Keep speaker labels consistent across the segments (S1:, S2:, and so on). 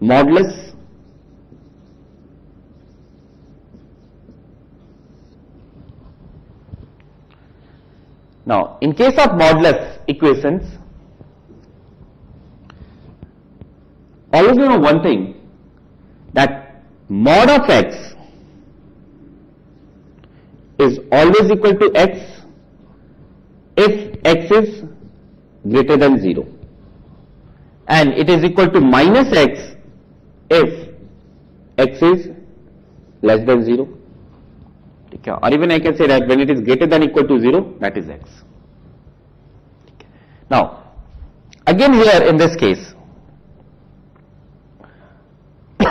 S1: modulus. Now, in case of modulus equations, always know one thing that mod of x is always equal to x if x is greater than 0 and it is equal to minus x if x is less than 0 or even I can say that when it is greater than equal to 0 that is x. Now again here in this case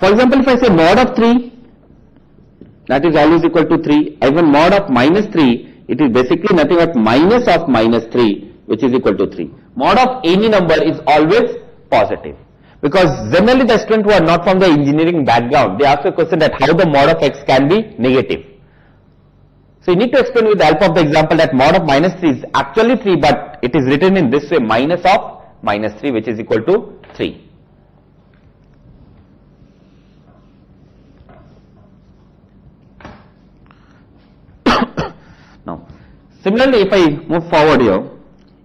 S1: for example if I say mod of 3 that is always equal to 3 even mod of minus 3 it is basically nothing but minus of minus 3 which is equal to 3. Mod of any number is always positive because generally the students who are not from the engineering background, they ask a question that how the mod of x can be negative. So you need to explain with the help of the example that mod of minus 3 is actually 3 but it is written in this way minus of minus 3 which is equal to 3. now similarly if I move forward here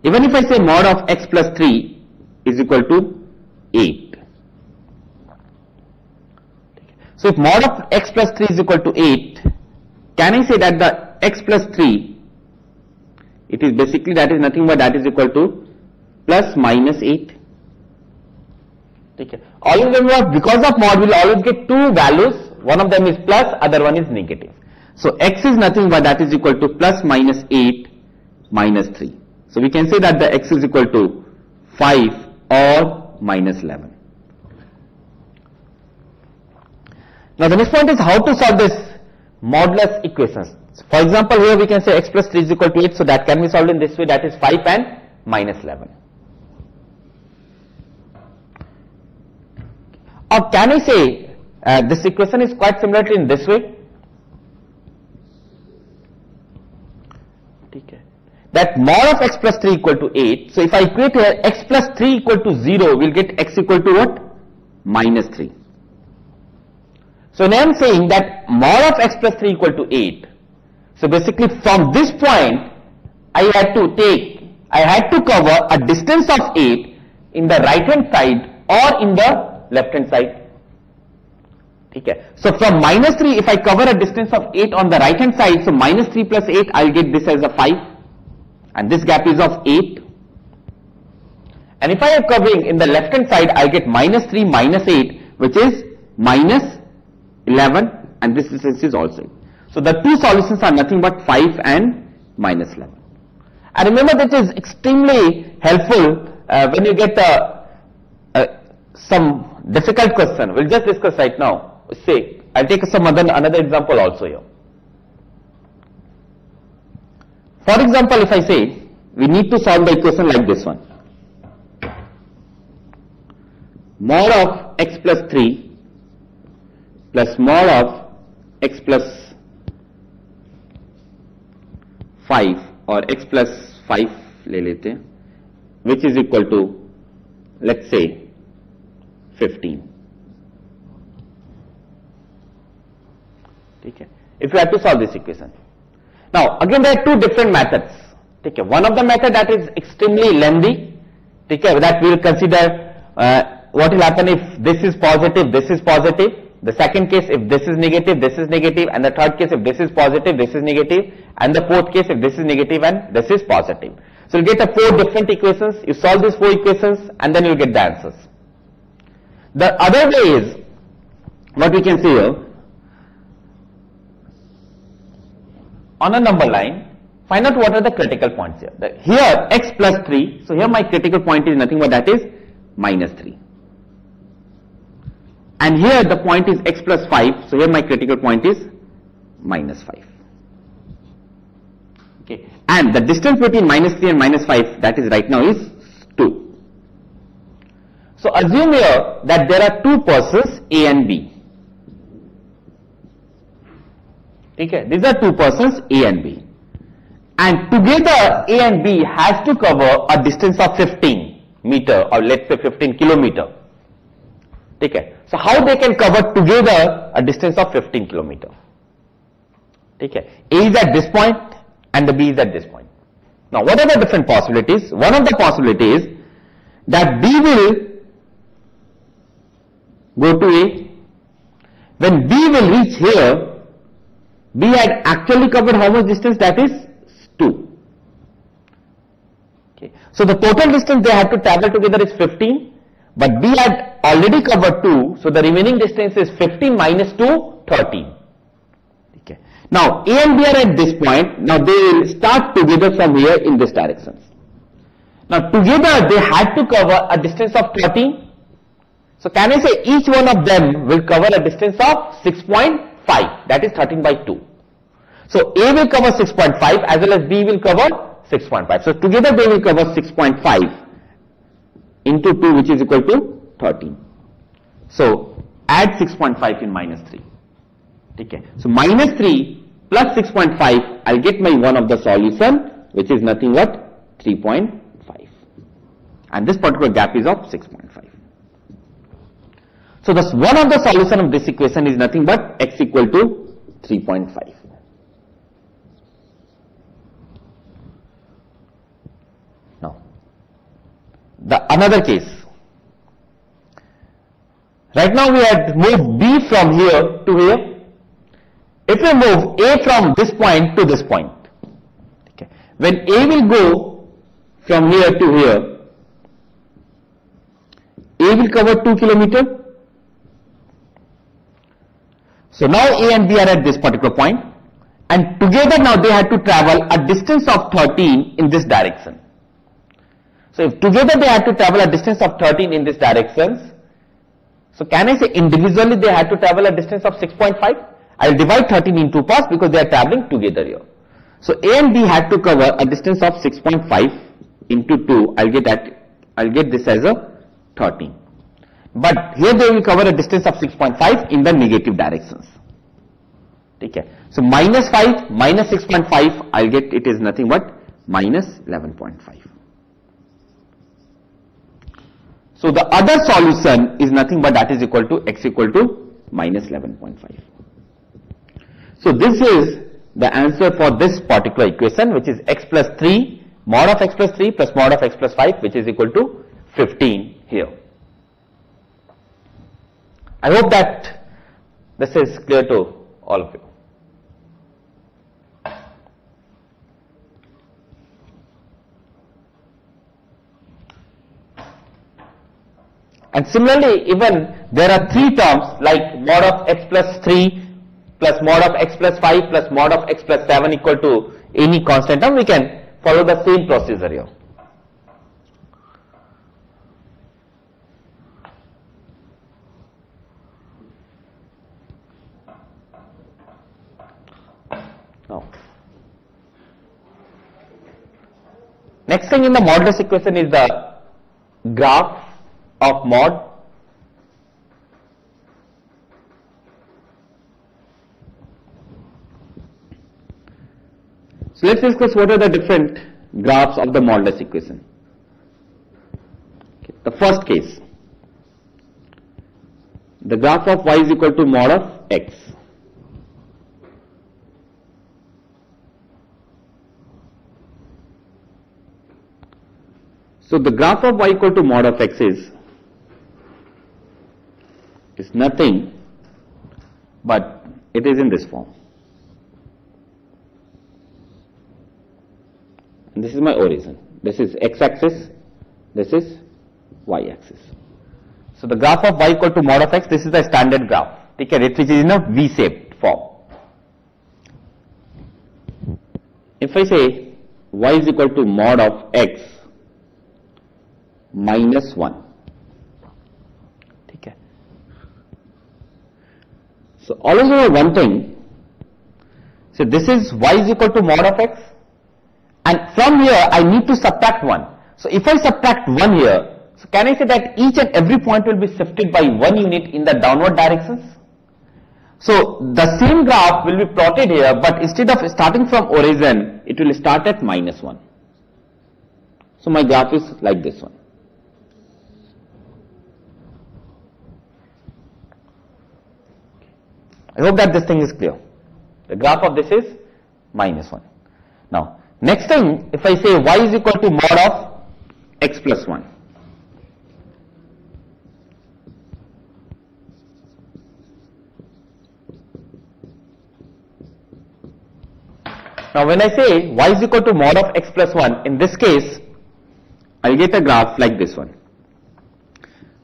S1: even if I say mod of x plus 3 is equal to 8 so if mod of x plus 3 is equal to 8, can I say that the x plus 3, it is basically that is nothing but that is equal to plus minus 8. Okay. Always remember because of mod we will always get two values, one of them is plus, other one is negative. So x is nothing but that is equal to plus minus 8 minus 3. So we can say that the x is equal to 5 or minus 11. Now the next point is how to solve this modulus equations. For example, here we can say x plus 3 is equal to 8, so that can be solved in this way, that is 5 and minus 11. Or can I say uh, this equation is quite similar to in this way? That mod of x plus 3 equal to 8. So if I equate here x plus 3 equal to 0, we'll get x equal to what? Minus 3. So now I am saying that mod of x plus 3 equal to 8. So basically from this point, I had to take, I had to cover a distance of 8 in the right hand side or in the left hand side. Okay. So from minus 3, if I cover a distance of 8 on the right hand side, so minus 3 plus 8, I'll get this as a 5. And this gap is of 8. And if I am covering in the left hand side, I get minus 3 minus 8, which is minus 11 and this distance is also. So the two solutions are nothing but 5 and minus 11. And remember that is extremely helpful uh, when you get uh, uh, some difficult question. We'll just discuss right now. Say, I'll take some other another example also here. For example, if I say we need to solve the equation like this one. Mod of x plus 3 plus mod of x plus 5 or x plus 5 ले लेते हैं which is equal to let's say 15 ठीक है if you have to solve this equation now again there are two different methods. Okay, one of the method that is extremely lengthy. Okay, that we will consider uh, what will happen if this is positive, this is positive. The second case if this is negative, this is negative. negative and the third case if this is positive, this is negative. negative and the fourth case if this is negative and this is positive. So you get the four different equations, you solve these four equations and then you get the answers. The other way is what we can see here on a number line, find out what are the critical points here. The, here, x plus 3, so here my critical point is nothing but that is minus 3. And here the point is x plus 5. So here my critical point is minus 5. Okay. And the distance between minus 3 and minus 5 that is right now is 2. So assume here that there are two persons A and B. Okay. These are two persons A and B. And together A and B has to cover a distance of 15. meter or let's say 15 kilometer. Okay. So how they can cover together a distance of 15 kilometer? Okay. A is at this point and the B is at this point. Now what are the different possibilities? One of the possibilities that B will go to A. When B will reach here, B had actually covered how much distance? That is 2. Okay. So the total distance they had to travel together is 15, but B had already covered 2, so the remaining distance is 15 minus 2, 13. Okay. Now A and B are at this point, now they will start together from here in this direction. Now together they had to cover a distance of 13. So can I say each one of them will cover a distance of 6.5, that is 13 by 2. So A will cover 6.5 as well as B will cover 6.5. So together they will cover 6.5 into 2 which is equal to 13. So add 6.5 in minus 3. Okay. So minus 3 plus 6.5 I'll get my one of the solution which is nothing but 3.5 and this particular gap is of 6.5. So this one of the solution of this equation is nothing but x equal to 3.5. Now, the another case. Right now we had moved B from here to here. If we move A from this point to this point, okay. when A will go from here to here, A will cover 2 kilometer. So now A and B are at this particular point and together now they had to travel a distance of 13 in this direction. So if together they had to travel a distance of 13 in this directions, so can I say individually they had to travel a distance of 6.5? I'll divide 13 in two parts because they are traveling together here. So A and B had to cover a distance of 6.5 into 2. I'll get that, I'll get this as a 13. But here they will cover a distance of 6.5 in the negative directions. Okay. So minus 5 minus 6.5 I'll get it is nothing but minus 11.5. So the other solution is nothing but that is equal to x equal to minus 11.5. So this is the answer for this particular equation which is x plus 3 mod of x plus 3 plus mod of x plus 5 which is equal to 15 here. I hope that this is clear to all of you. And similarly, even there are three terms like mod of x plus 3 plus mod of x plus 5 plus mod of x plus 7 equal to any constant term, we can follow the same procedure here. Now, next thing in the modulus equation is the graph of mod So let's discuss what are the different graphs of the modulus equation. Okay. The first case, the graph of y is equal to mod of x. So the graph of y equal to mod of x is is nothing but it is in this form. And this is my origin. This is x-axis, this is y-axis. So the graph of y equal to mod of x, this is the standard graph, Take okay, which is in a V-shaped form. If I say y is equal to mod of x minus 1, So always remember one thing. So this is y is equal to mod of x and from here I need to subtract 1. So if I subtract 1 here, so can I say that each and every point will be shifted by 1 unit in the downward directions? So the same graph will be plotted here but instead of starting from origin, it will start at minus 1. So my graph is like this one. I hope that this thing is clear. The graph of this is minus 1. Now, next thing, if I say y is equal to mod of x plus 1. Now, when I say y is equal to mod of x plus 1, in this case, I'll get a graph like this one.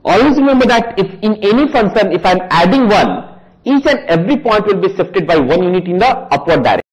S1: Always remember that if in any function, if I'm adding 1, each and every point will be shifted by 1 unit in the upward direction.